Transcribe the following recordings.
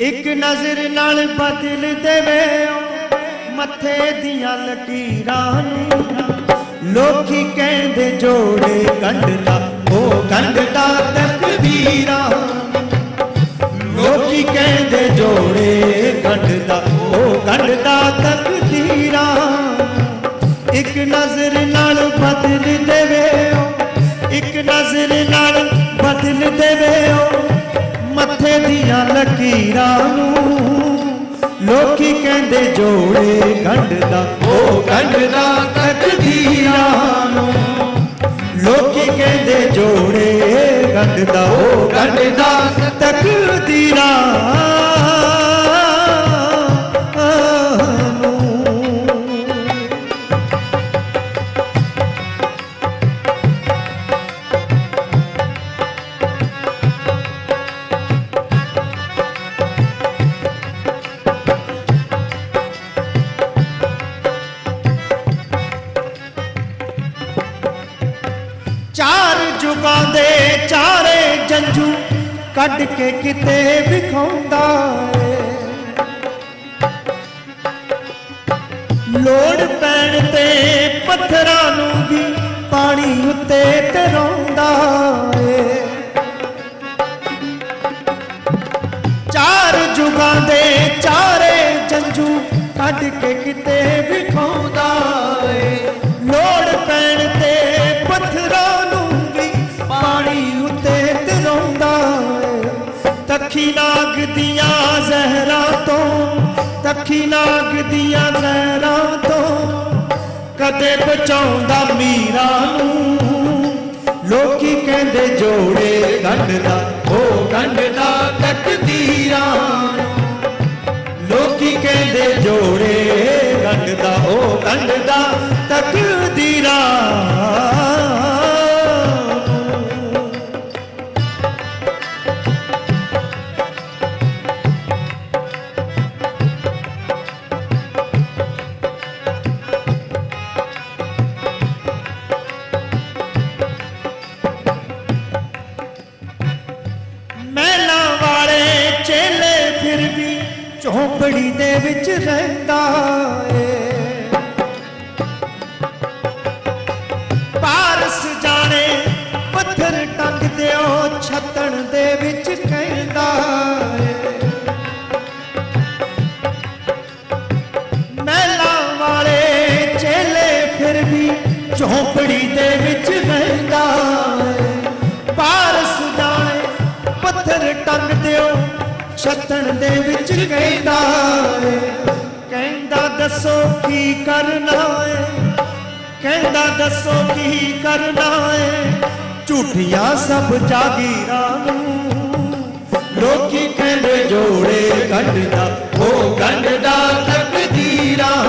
ਇੱਕ ਨਜ਼ਰ ਨਾਲ ਬਦਲ ਦੇਵੇ ਮੱਥੇ ਦੀਆਂ ਲਕੀਰਾਂ। ਨੂੰ ਲੋਕੀ ਕਹਿੰਦੇ ਜੋੜੇ ਗੰਢਦਾ, ਉਹ ਗੰਢਦਾ ਤਕਦੀਰਾਂ। ਲੋਕੀ ਕਹਿੰਦੇ ਜੋੜੇ ਗੰਢਦਾ, ਉਹ ਗੰਢਦਾ ਤਕਦੀਰਾਂ। ਇੱਕ ਨਜ਼ਰ ਨਾਲ ਬਦਲ ਦੇ ਲਕੀਰਾਂ ਨੂੰ ਲੋਕੀ ਕਹਿੰਦੇ ਜੋੜੇ ਗੰਢਦਾ ਉਹ ਗੰਢਦਾ ਤਕਦੀਰਾਂ ਨੂੰ। ਲੋਕੀ ਕਹਿੰਦੇ ਜੋੜੇ ਗੰਢਦਾ ਉਹ ਗੰਢਦਾ ਚਾਰੇ ਕੱਢ ਕੇ ਕਿਤੇ ਵਿਖਾਉਂਦਾ ਏ। ਲੋੜ ਪੈਣ ਤੇ ਪੱਥਰਾਂ ਨੂੰ ਵੀ ਪਾਣੀ ਉੱਤੇ ਤਰਾਉਂਦਾ ਏ। ਚਾਰ ਜੁਗਾਂ ਦੇ ਚਾਰੇ ਜੰਜੂ ਕੱਢ ਕੇ ਕਿਤੇ ਤੋਂ ਤੱਖੀ ਜ਼ਹਿਰਾਂ ਤੋਂ, ਕਦੇ ਬਚਾਉਂਦਾ ਮੀਰਾਂ ਨੂੰ। ਲੋਕੀ ਕਹਿੰਦੇ ਜੋੜੇ ਗੰਢਦਾ, ਉਹ ਗੰਢਦਾ ਤਕਦੀਰਾਂ ਲੋਕੀ ਕਹਿੰਦੇ ਜੋੜੇ ਗੰਢਦਾ, ਉਹ ਗੰਢਦਾ ਤਕਦੀਰਾਂ ਮਹਿਲਾਂ ਵਾਲੇ ਚੇਲੇ ਫਿਰ ਵੀ ਝੋਂਪੜੀ ਦੇ ਵਿੱਚ ਰਹਿੰਦਾ ਏ। ਪਾਰਸ ਜਾਣੇ ਪੱਥਰ ਟੰਗ ਦਿਓ, ਛੱਤਣ ਦੇ ਵਿੱਚ ਕਹਿੰਦਾ ਏ। ਮਹਿਲਾਂ ਵਾਲੇ ਚੇਲੇ ਫਿਰ ਵੀ ਝੋਂਪੜੀ ਦੇ ਵਿੱਚ ਰਹਿੰਦਾ ਛੱਤਣ ਦੇ ਵਿੱਚ ਕਹਿੰਦਾ ਏ। ਕਹਿੰਦਾ ਦੱਸੋ ਕੀ ਕਰਨਾ ਏ ਕਹਿੰਦਾ ਦੱਸੋ ਕੀ ਕਰਨਾ ਏ ਝੂਠੀਆਂ ਸਭ ਜਾਗੀਰਾਂ ਨੂੰ ਲੋਕੀ ਕਹਿੰਦੇ ਜੋੜੇ ਗੰਢਦਾ, ਉਹ ਗੰਢਦਾ ਤਕਦੀਰਾਂ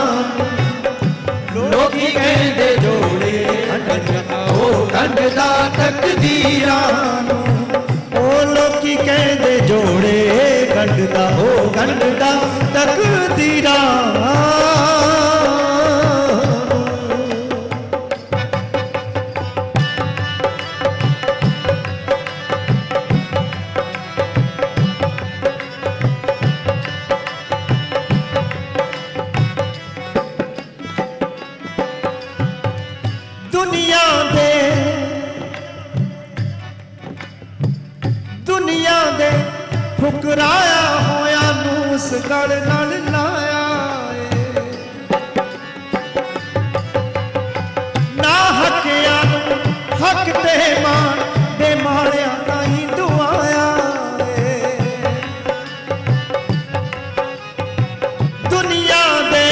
ਲੋਕੀ ਕਹਿੰਦੇ ਜੋੜੇ ਗੰਢਦਾ, ਉਹ ਗੰਢਦਾ ਤਕਦੀਰਾਂ ਨੂੰ। ਉਹ ਲੋਕੀ ਕਹਿੰਦੇ ਜੋੜੇ ਗੰਢਦਾ ਉਹ ਗੰਢਦਾ ਤਕਦੀਰਾਂ ਨੂੰ। ਉਸ ਗੜ ਨਾਲ ਲਾਇਆ ਏ ਨਾ ਹੱਕਿਆ ਨੂੰ ਹੱਕ ਤੇ ਮਾਣ ਦੇ ਮਾਣਿਆਂ ਤਾਈਂ ਦੁਆਇਆ ਏ। ਦੁਨੀਆ ਦੇ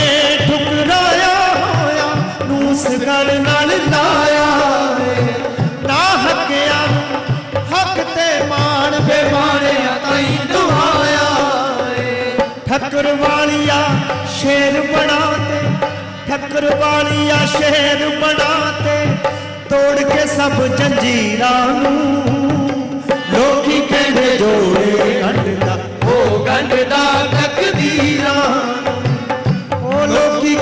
ਠੁਕਰਾਇਆ ਹੋਇਆ ਨੂੰ ਸਗਲ ਨਾਲ ਲਾਇਆ ਠੱਕਰ ਵਾਲੀਆ ਸ਼ੇਰ ਬਣਾ ਤੇ ਠੱਕਰ ਵਾਲੀਆ ਸ਼ੇਰ ਬਣਾ ਤੇ ਤੋੜ ਕੇ ਸਭ ਜੰਜੀਰਾਂ ਨੂੰ ਲੋਕੀ ਕਹਿੰਦੇ ਜੋੜੇ ਗੰਢਦਾ ਉਹ ਗੰਢਦਾ ਤਕਦੀਰਾਂ ਨੂੰ ਉਹ ਲੋਕੀ